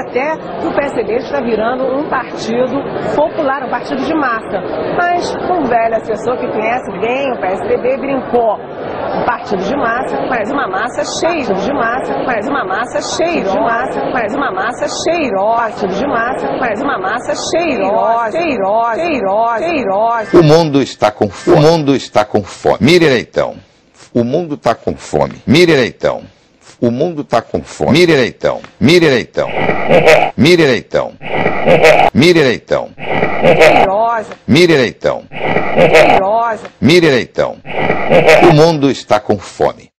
até que o PSDB está virando um partido popular, um partido de massa. Mas um velho assessor que conhece bem o PSDB brincou. Partido de massa, mas uma massa cheia de massa, mas uma massa cheia de massa, mas uma massa cheirosa. De massa, mas uma massa cheirosa, cheirosa, cheirosa, cheirosa. O mundo está com fome. O mundo está com fome. Mire Leitão. O mundo está com fome. Mire Leitão. O mundo está com fome. Mire Leitão. Mire Leitão. Mire Leitão. Mire Leitão. Mire Leitão. Mire Leitão. O mundo está com fome.